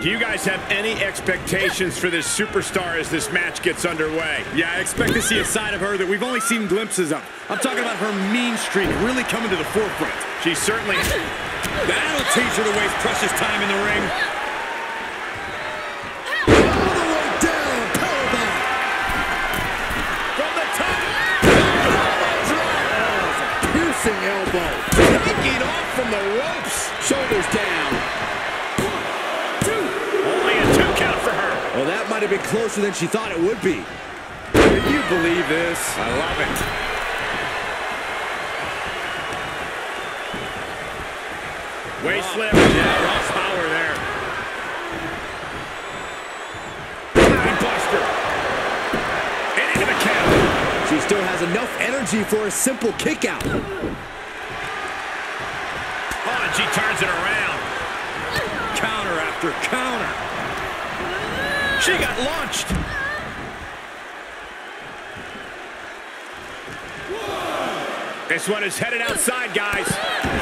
Do you guys have any expectations for this superstar as this match gets underway? Yeah, I expect to see a side of her that we've only seen glimpses of. I'm talking about her mean streak really coming to the forefront. She certainly... That'll teach her to waste precious time in the ring. All the way down, powerbomb. From the top! Piercing elbow. Taking off from the ropes! Shoulders down. Only a two count for her. Well, that might have been closer than she thought it would be. Can you believe this? I love it. Waist slip. Yeah, raw power there. Buster. And into the count. She still has enough energy for a simple kick out. Oh, and she turns it around. Counter after counter. She got launched. This one is headed outside, guys.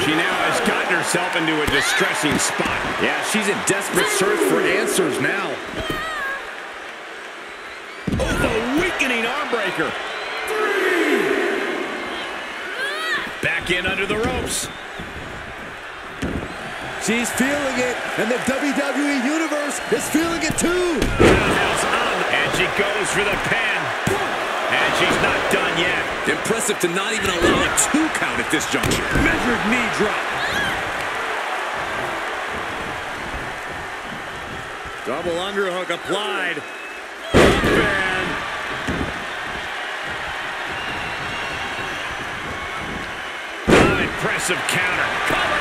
She now has gotten herself into a distressing spot. Yeah, she's in desperate search for answers now. Oh, the weakening arm breaker. Back in under the ropes. She's feeling it, and the WWE Universe is feeling it too. And she goes for the pin. And she's not done yet. Impressive to not even allow a two count at this juncture. Measured knee drop. Double underhook applied. Up impressive counter. Cover.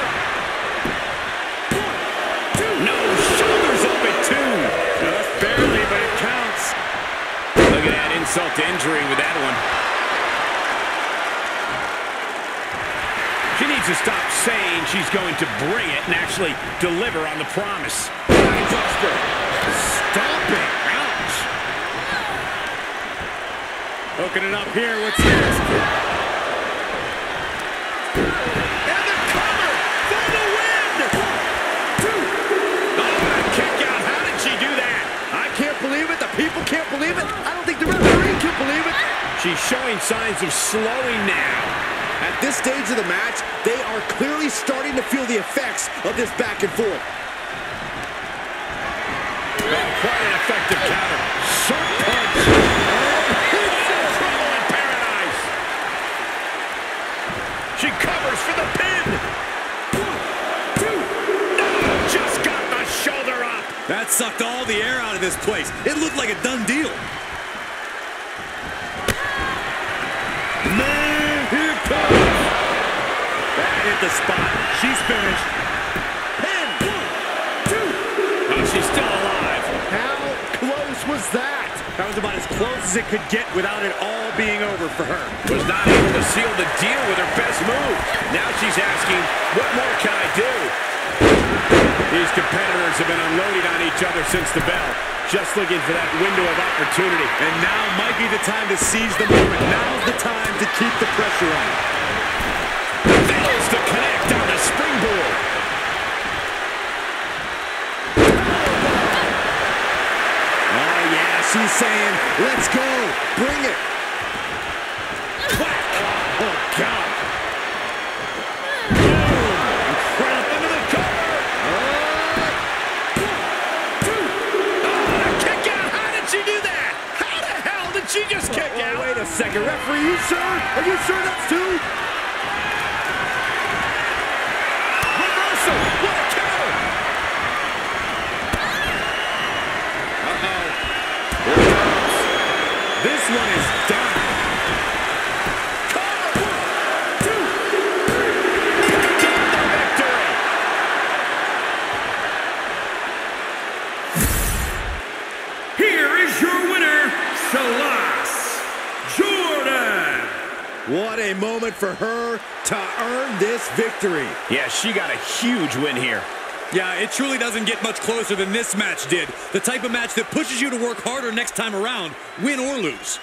Insult to injury with that one. She needs to stop saying she's going to bring it and actually deliver on the promise. Buster. Stomping. Ouch. It up here. What's next? And the cover for the win. Oh, a kick out. How did she do that? I can't believe it. The people can't believe it. I don't think the referee can believe it. She's showing signs of slowing now. At this stage of the match, they are clearly starting to feel the effects of this back and forth. Oh, quite an effective counter. Sharp punch. Trouble in paradise. She covers for the pin. No, just got the shoulder up. That sucked all the air out of this place. It looked like a done deal. Man, here comes. That hit the spot. She's finished. Pin. Oh, she's still alive. How close was that? That was about as close as it could get without it all being over for her. Was not able to seal the deal with her best move. Now she's asking, what more can I do? Competitors have been unloading on each other since the bell. Just looking for that window of opportunity. And now might be the time to seize the moment. Now's the time to keep the pressure on. Fails to connect on the springboard. Oh, yeah, she's saying, let's go. Bring it. Whack. Oh, God. Boom. Incredible. Into the cover. Oh, a kick out. How did she do that? How the hell did she just kick Oh, out? wait a second. Referee, you sure? Are you sure that's two? Reversal. What a counter. This one is done. What a moment for her to earn this victory. Yeah, she got a huge win here. Yeah, it truly doesn't get much closer than this match did. The type of match that pushes you to work harder next time around, win or lose.